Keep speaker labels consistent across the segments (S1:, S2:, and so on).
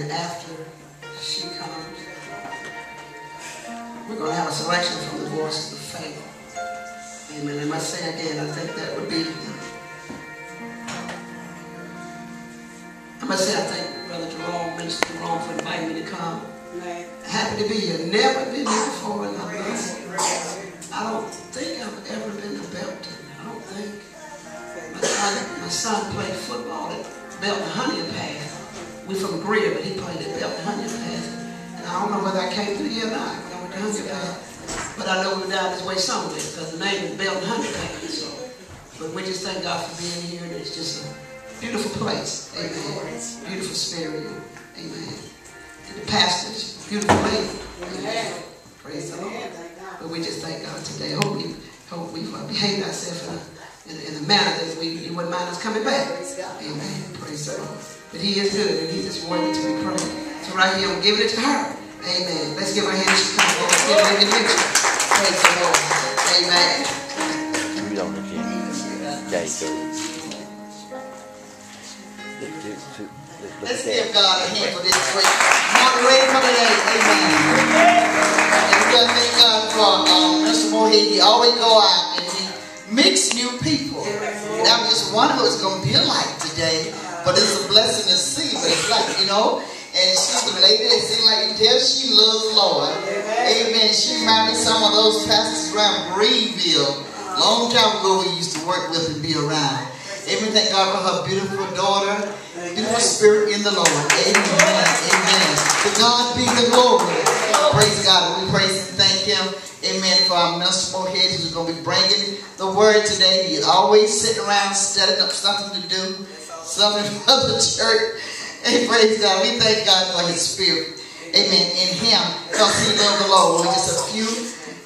S1: And after she comes, we're going to have a selection from the voices of faith. Amen. I must say again, I think that would be. I must say, I thank Brother Jerome, Minister Jerome, for inviting me to come. Happy to be here. Never been here before in my life. I don't think I've ever been to Belton. I don't think. My son, my son played football at Belton Honea Path. We're from Greer, but he played at Belton Honea Path. And I don't know whether I came through here or not I went to Honea Path. But I know we were down this way somewhere because the name is Belton Honea Path. So, but we just thank God for being here. And it's just a beautiful place. Amen. Beautiful spirit. Amen. And the pastor, beautiful lady. Amen. Praise the Lord. But we just thank God today. Hope we hope we uh, behave ourselves in a, in a manner that we you wouldn't mind us coming back. Amen. Praise the Lord. But He is good and He's just worthy to be praised. So right here, I'm giving it to her. Amen. Let's give her hand. She comes on. Let's give her a picture. Praise the Lord. Amen.
S2: You don't again. There you.
S1: Let's give God a hand for this great moderator for today. Amen. And we gotta thank God for um, Mr. Moorehead. He always go out and he meets new people. And I'm just wondering what it's gonna be like today. But it's a blessing to see. But it's like, you know, and she's the lady that seems like you tell she loves the Lord. Amen. She married some of those pastors around Greenville. Long time ago we used to work with and be around. Amen. Thank God for her beautiful daughter, beautiful spirit in the Lord. Amen. Amen. To God be the glory. Praise God. We praise and thank Him. Amen. For our minister Moorehead who's going to be bringing the word today. He's always sitting around studying up something to do, something for the church. Hey, praise God. We thank God for His spirit. Amen. In Him, because He loved the Lord. We're just a few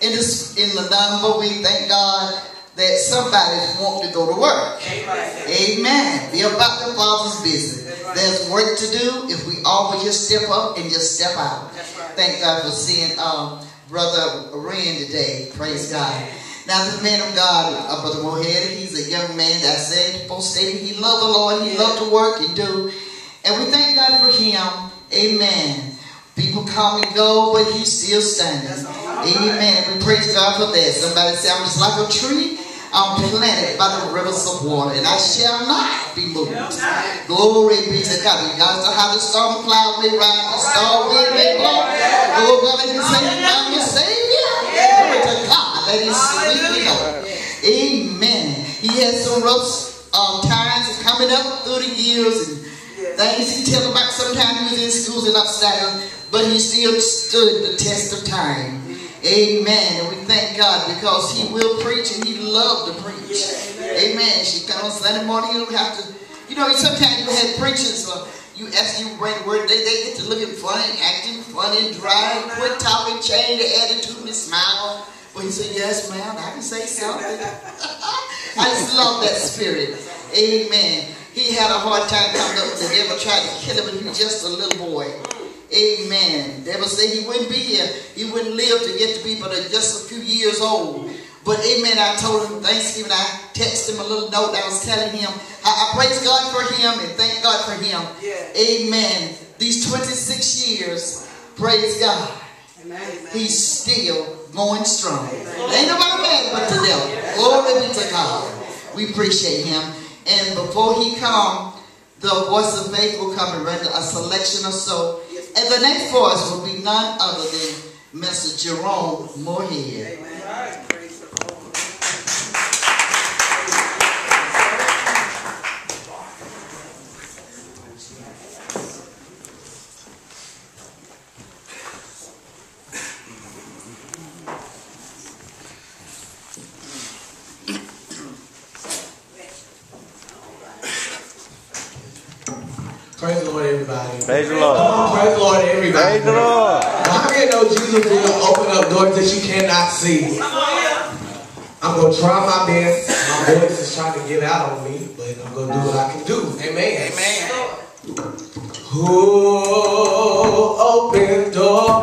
S1: in, this, in the number. We thank God that somebody want to go to work. Amen. Be about the Father's business. There's work to do if we all would just step up and just step out. Thank God for seeing um, Brother Ren today. Praise God. Now, this man of God, uh, Brother Moorehead, he's a young man that said, both stated he loved the Lord, he loved to work and do. And we thank God for him. Amen. People come and go, but he's still standing. Amen. And we praise God for that. Somebody say, I'm just like a tree. I'm planted by the rivers of water, and I shall not be moved. Glory be to God. You guys know how the storm cloud may rise, the storm wind may blow. Oh, God, let me That is sweetly. Amen. He has some rough um, times coming up through the years and things he tell about sometimes he was in schools and upstairs, but he still stood the test of time. Amen. And we thank God because he will preach and he loved to preach. Amen. She come on Sunday morning, you don't have to, you know, sometimes you have preachers, uh, you ask you bring the word, they, they get to looking funny, acting funny, dry, quit talking, change their attitude and smile. But he said, yes, ma'am, I can say something. I just love that spirit. Amen. He had a hard time coming up. The devil tried to kill him when he was just a little boy. Amen. Devil said he wouldn't be here. He wouldn't live to get to be but just a few years old. But amen, I told him Thanksgiving, I texted him a little note. I was telling him, I, I praise God for him and thank God for him.
S3: Yeah.
S1: Amen. These 26 years, praise God. He's still going strong. Ain't nobody mad but the devil. Glory be to God. We appreciate him. And before he come, the voice of faith will come and render a selection or so. And the next voice will be none other than Mr. Jerome Moorehead.
S3: Amen. Praise the Lord.
S4: Praise the Lord, everybody.
S2: Praise the Lord.
S4: Come praise the Lord, everybody.
S2: Praise the Lord.
S4: How many know Jesus will open up doors that you cannot see? I'm going to try my best. My voice is trying to get out on me, but I'm going to do what I can do. Amen.
S3: Amen.
S4: Who opened door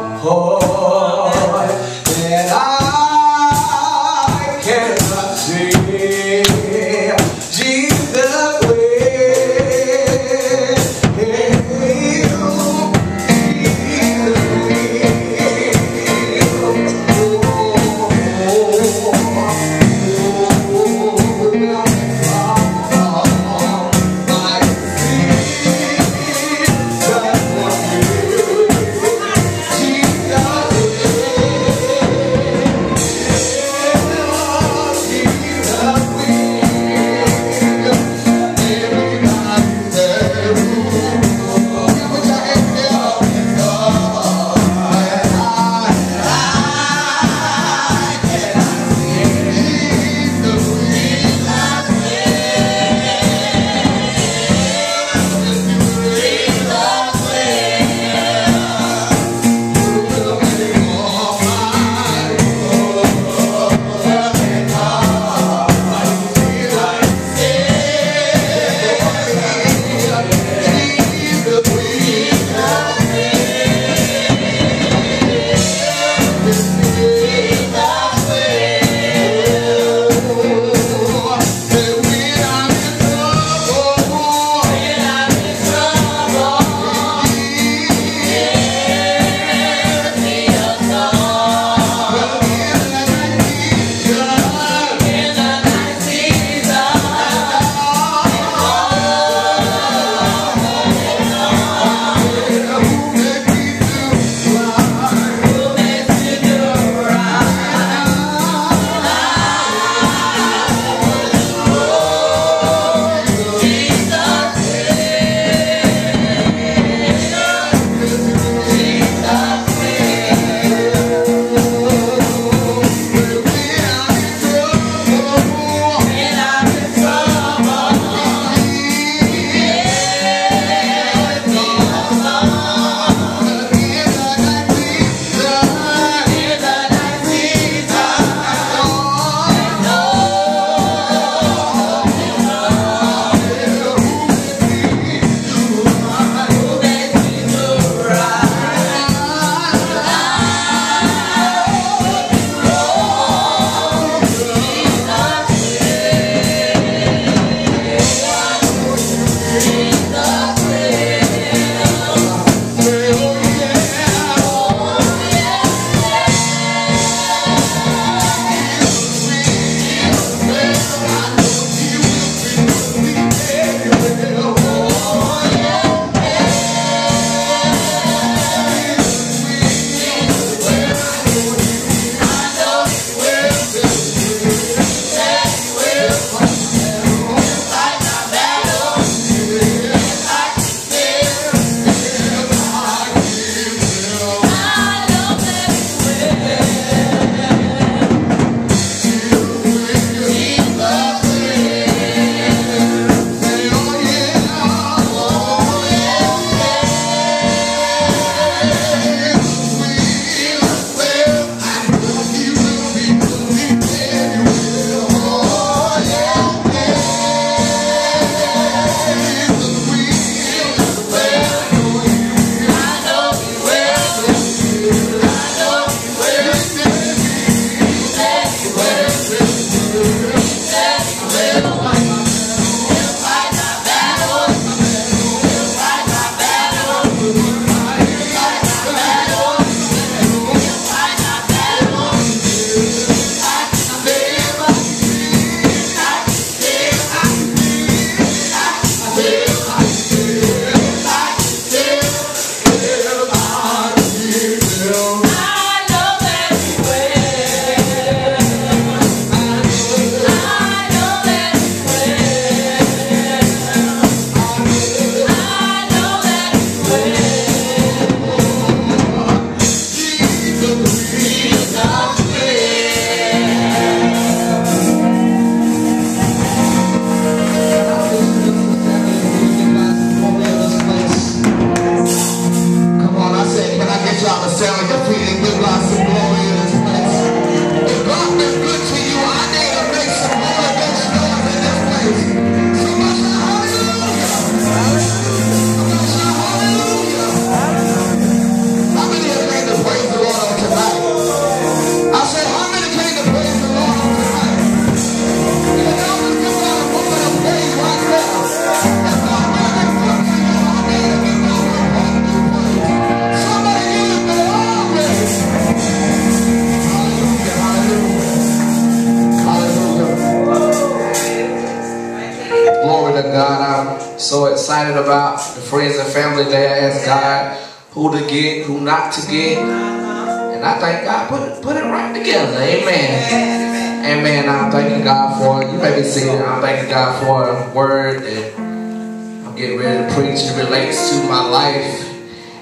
S4: get. And I thank God put it, put it right together. Amen. Amen. I'm thanking God for it. You may be seeing I'm thanking God for a word that I'm getting ready to preach. It relates to my life.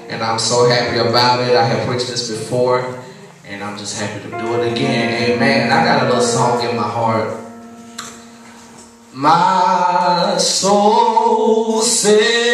S4: And I'm so happy about it. I have preached this before. And I'm just happy to do it again. Amen. I got a little song in my heart. My soul say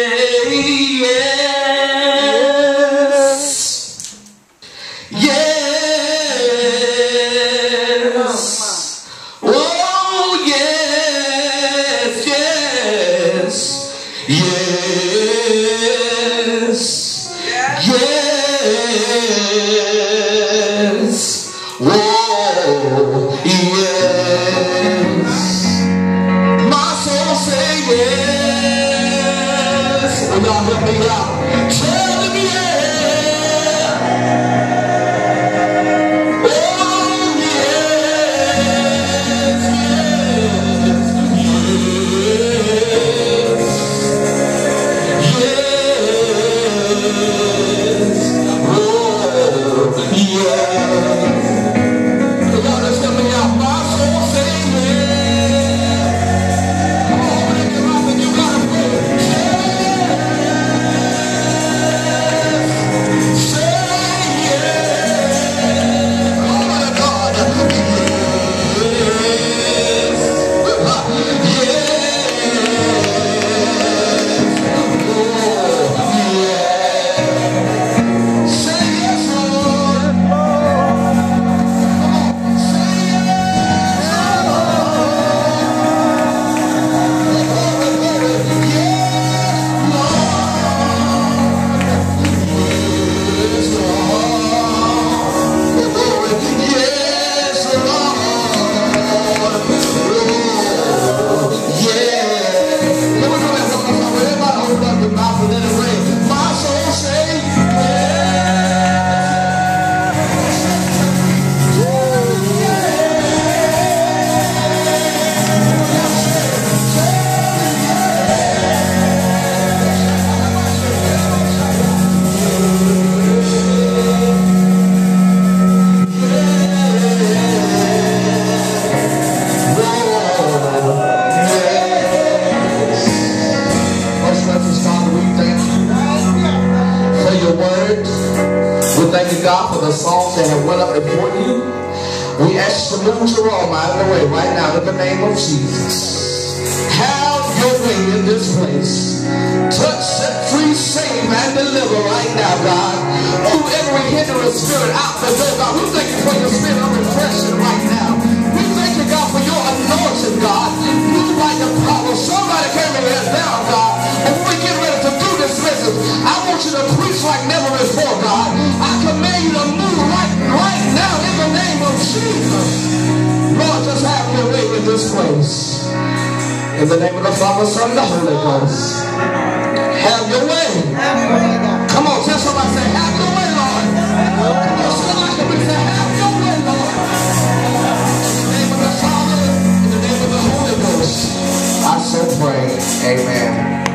S4: every hindering spirit out the door, God. We thank you for your spirit of refreshing right now. We thank you, God, for your anointing, God. Move like the power. Somebody came in here now, God. Before we get ready to do this message, I want you to preach like never before, God. I command you to move right, right now in the name of Jesus. Lord, just have your way in this place. In the name of the Father, Son, and the Holy Ghost. Amen.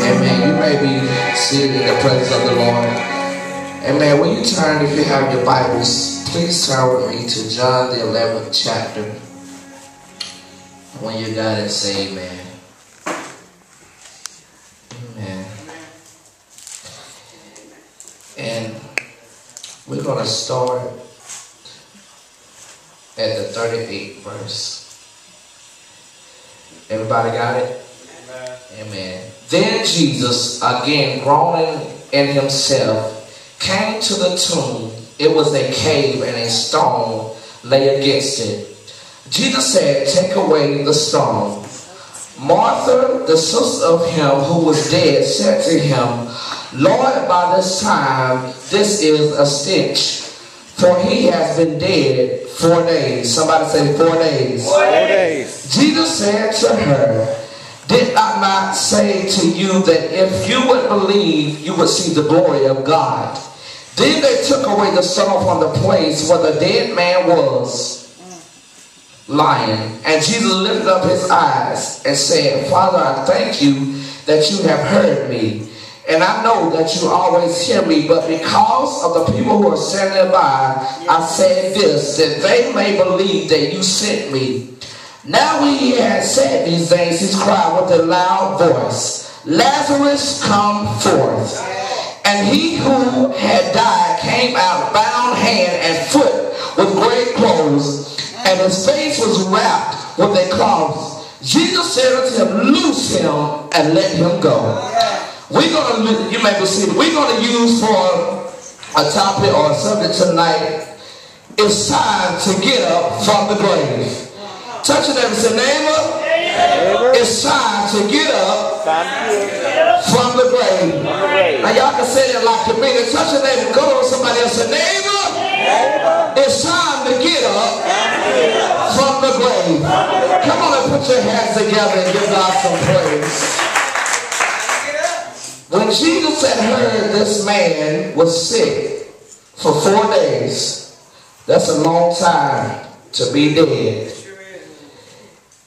S4: Amen. You may be seated in the presence of the Lord. Amen. When you turn, if you have your Bibles, please turn with me to John the 11th chapter. When you got it, say amen. Amen. And we're going to start at the 38th verse. Everybody got it? Amen. Then Jesus, again groaning in himself, came to the tomb. It was a cave, and a stone lay against it. Jesus said, Take away the stone. Martha, the sister of him who was dead, said to him, Lord, by this time this is a stench, for he has been dead four days. Somebody say four days.
S2: Four days.
S4: Jesus said to her, Did I not say to you that if you would believe, you would see the glory of God? Then they took away the stone from the place where the dead man was. lying. And Jesus lifted up his eyes and said, Father, I thank you that you have heard me. And I know that you always hear me, but because of the people who are standing by, I said this, that they may believe that you sent me. Now when he had said these things, he cried with a loud voice, Lazarus, come forth. And he who had died came out bound hand and foot with great clothes, and his face was wrapped with a cloth. Jesus said unto him, Loose him and let him go. We're going to, you may be seated, we're going to use for a topic or a subject tonight, it's time to get up from the grave. Touch it and say, neighbor, it's time to get up from the grave. Now y'all can say that like you mean it. Touch your neighbor, go to somebody else say, neighbor, it's time to get up from the grave. Come on and put your hands together and give God some praise. When Jesus had heard this man was sick for four days, that's a long time to be dead.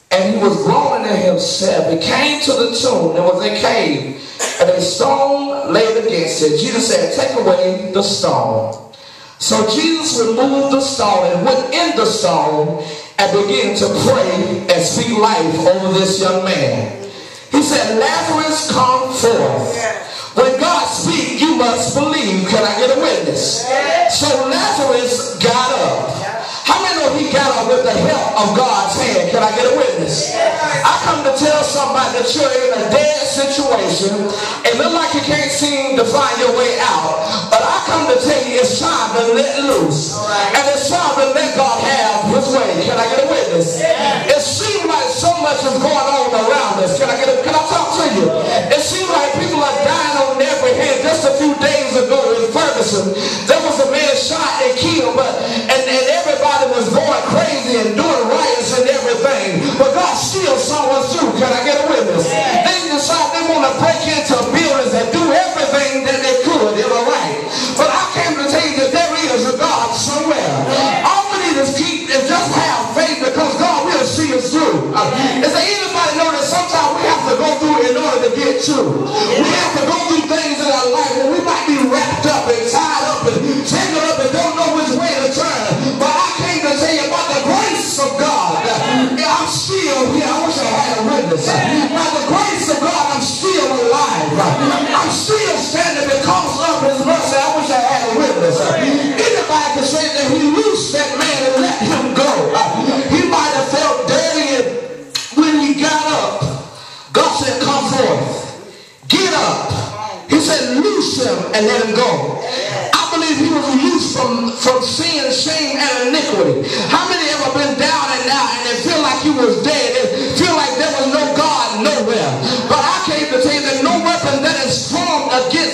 S4: And he was groaning in himself. He came to the tomb. There was a cave, and a stone laid against it. Jesus said, Take away the stone. So Jesus removed the stone and went in the stone and began to pray and speak life over this young man. He said, Lazarus, come forth. When God speaks, you must believe. Can I get a witness? So Lazarus got up. How many know he got up with the help of God's hand? Can I get a witness? I come to tell somebody that you're in a dead situation. It look like you can't seem to find your way out. But I come to tell you it's time to let loose. And it's time to let God have his way. Can I get a witness? It seems like so much is going on around Can I get a, can I talk to you? It seems like people are dying on every hand. Just a few days ago in Ferguson, there was a man shot and killed, but and, and everybody was going crazy and doing riots and everything. But God still saw us through. Can I get a witness? They decide they want to break into buildings and do everything that they could in a right. But I came to tell you that there is a God somewhere. All we need is keep and just have faith because God will see us through. Uh, feito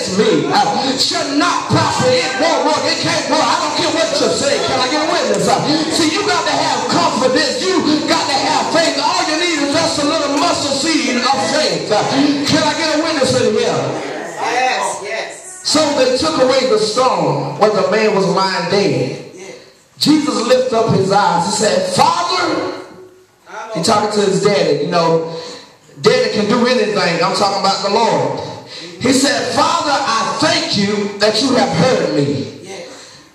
S4: against me uh, shall not prosper. It won't work. It can't work. I don't care what you say. Can I get a witness? Uh, see, you got to have confidence. You got to have faith. All you need is just a little mustard seed of faith. Uh, can I get a witness in here?
S3: Yes, yes.
S4: So they took away the stone where the man was lying dead. Jesus lifted up his eyes. He said, Father, he talking to his daddy. You know, daddy can do anything. I'm talking about the Lord. He said, Father, I thank you that you have heard me.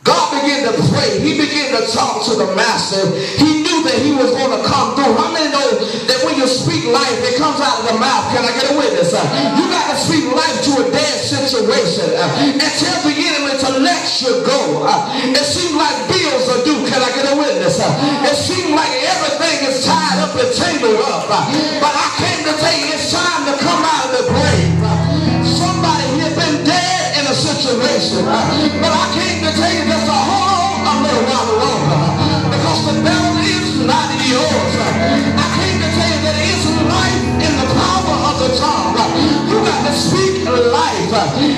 S4: God began to pray. He began to talk to the master. He knew that he was going to come through. How many know that when you speak life, it comes out of the mouth? Can I get a witness? You got to speak life to a dead situation and tell the enemy to let you go. It seems like bills are due. Can I get a witness? It seems like everything is tied up and tangled up. But I came to tell you it's time to come out of the grave. But I came to tell you just to hold a little while. Because the devil is not yours. I came to tell you that it is life in the power of the tongue. You got to speak life.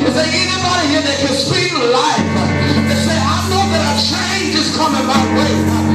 S4: Is there anybody here that can speak life? They say, I know that a change is coming my way.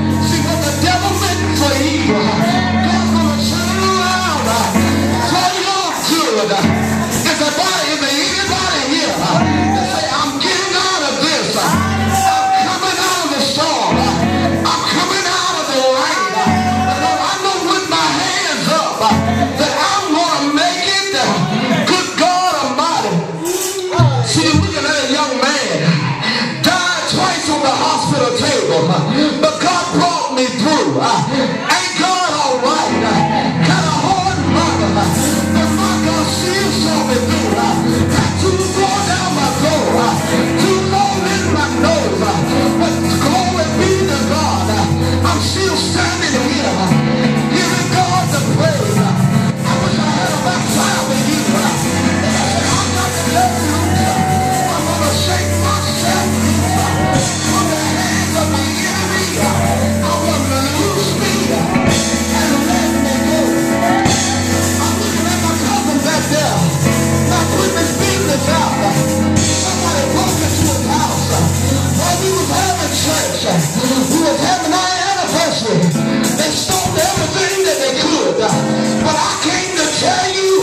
S4: they stole everything that they could. But I came to tell you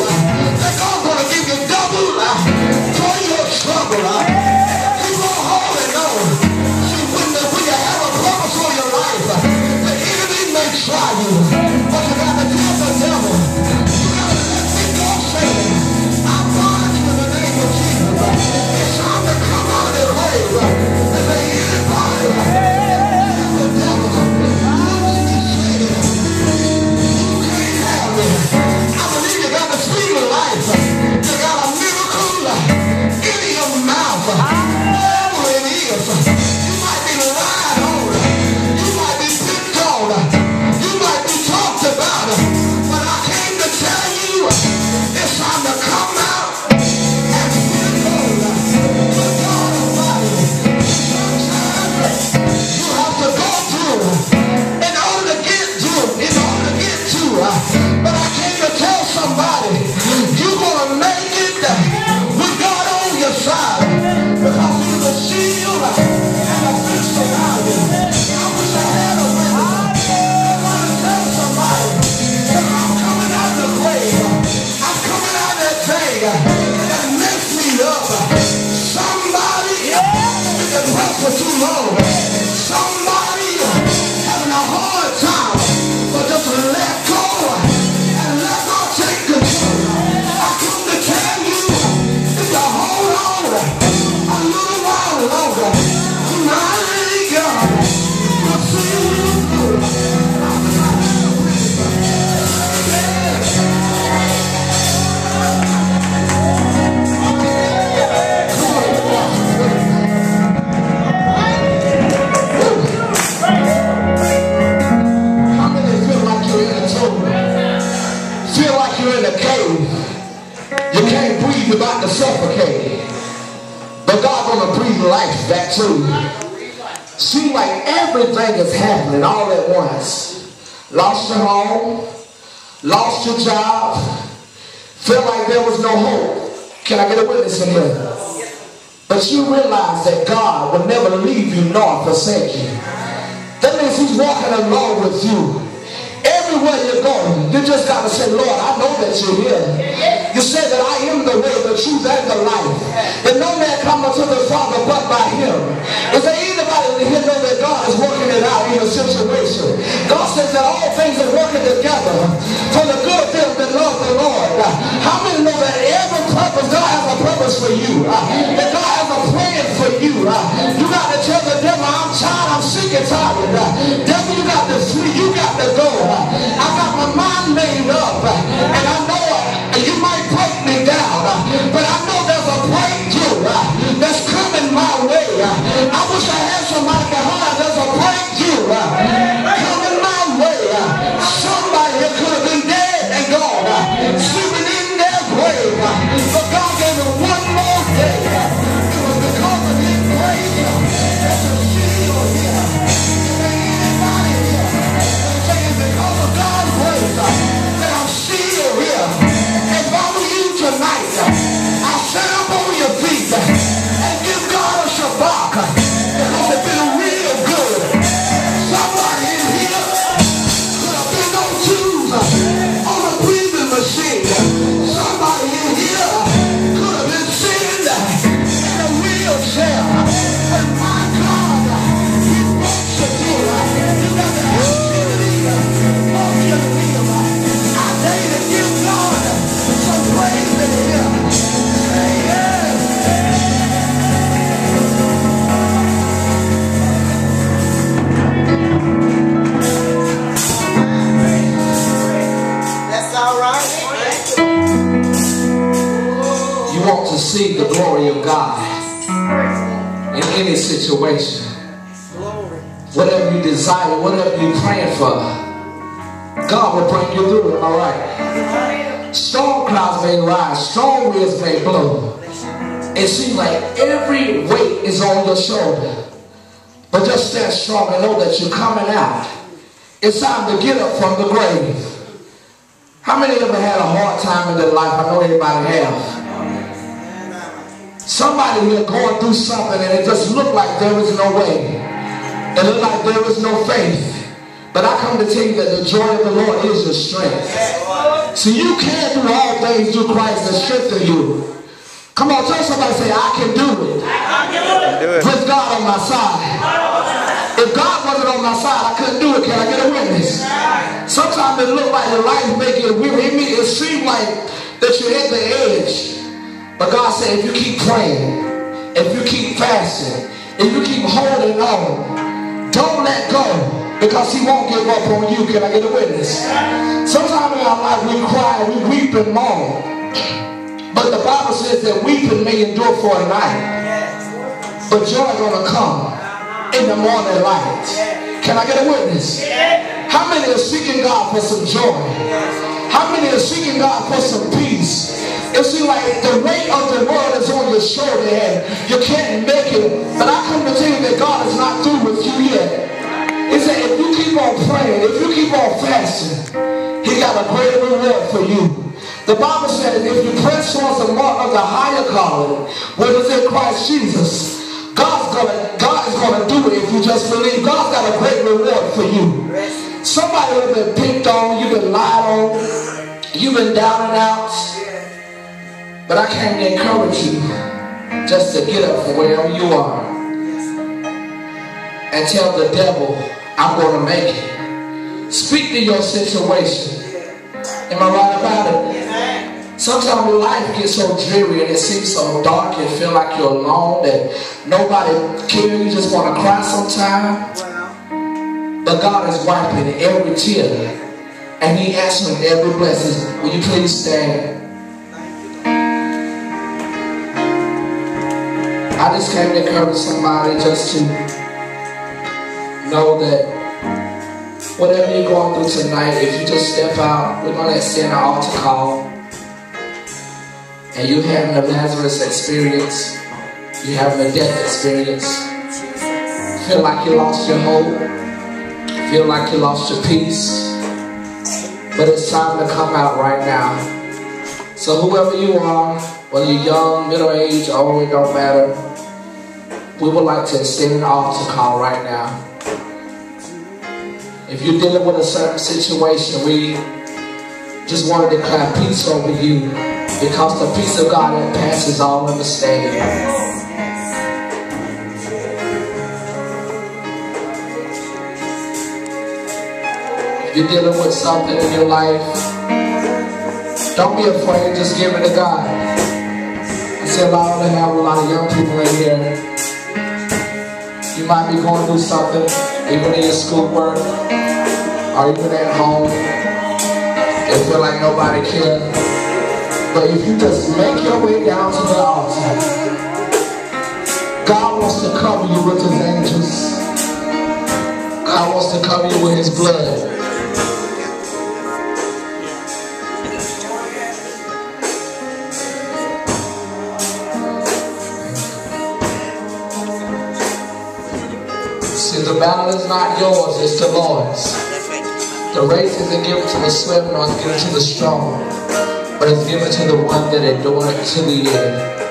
S4: that God's going to give you double uh, for your trouble. Uh. you nor forsake you. That means he's walking along with you. Everywhere you're going, you just got to say, Lord, I know that you're here. You said that I am the way, the truth, and the life. And no man comes to the Father but by him. Is there anybody in here know that God is working it out in your situation? God says that all things are working together for the good of them that love the Lord. How many know that every purpose, God has a purpose for you? Uh, tired. any situation. Whatever you desire, whatever you're praying for, God will bring you through it, all right? Storm clouds may rise, strong winds may blow. It seems like every weight is on your shoulder. But just stand strong and know that you're coming out. It's time to get up from the grave. How many of you had a hard time in their life? I know everybody has. Somebody here going through something and it just looked like there was no way. It looked like there was no faith. But I come to tell you that the joy of the Lord is your strength. So you can do all things through Christ that of you. Come on, tell somebody, say, I can do it. I can do it. With God on my side. If God wasn't on my side, I couldn't do it. Can I get a witness? Sometimes it looks like your life making it weary. It seems like that you're at the edge. But God said, if you keep praying, if you keep fasting, if you keep holding on, don't let go because he won't give up on you. Can I get a witness? Sometimes in our life we cry, we weep and moan. But the Bible says that weeping may endure for a night. But joy to come in the morning light. Can I get a witness? How many are seeking God for some joy? How many are seeking God for some peace? It seems like the weight of the world is on your shoulder and you can't make it. But I come to tell you that God is not through with you yet. He said, if you keep on praying, if you keep on fasting, he got a great reward for you. The Bible says if you press towards the mark of the higher calling, what is in Christ Jesus, God's gonna, God is gonna do it if you just believe. God's got a great reward for you. Somebody has been picked on, you've been lied on, you've been down and out. But I came to encourage you just to get up from wherever you are and tell the devil I'm going to make it. Speak to your situation. Am I right about it? Sometimes life gets so dreary and it seems so dark and feel like you're alone that nobody cares. You just want to cry sometimes. But God is wiping every tear and He answering every blessing. Will you please stand? I just came to encourage somebody just to know that whatever you're going through tonight, if you just step out, we're going to extend an altar call. And you're having a Lazarus experience, You're having a death experience, feel like you lost your hope, feel like you lost your peace, but it's time to come out right now. So whoever you are, whether you're young, middle-aged, old, it don't matter, we would like to extend an altar call right now. If you're dealing with a certain situation, we just want to declare peace over you because the peace of God that passes all understanding. You're dealing with something in your life, don't be afraid, just give it to God. I said, Lord, to have a lot of young people in here. You might be going through something, even in your schoolwork or even at home, it feel like nobody cares. But if you just make your way down to the altar, God wants to cover you with his angels. God wants to cover you with his blood. Battle is not yours, it's the Lord's. The race isn't given to the swift nor is given to the strong, but it's given to the one that endures to the end.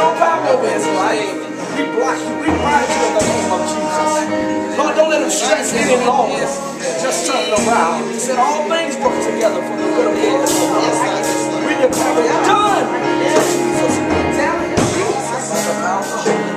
S5: don't no life. We block you, we bind you in the name of Jesus. Lord, don't let them stress any longer. Just turn around. He said all things work together for the good of those We declare it done. Jesus, Jesus, Jesus,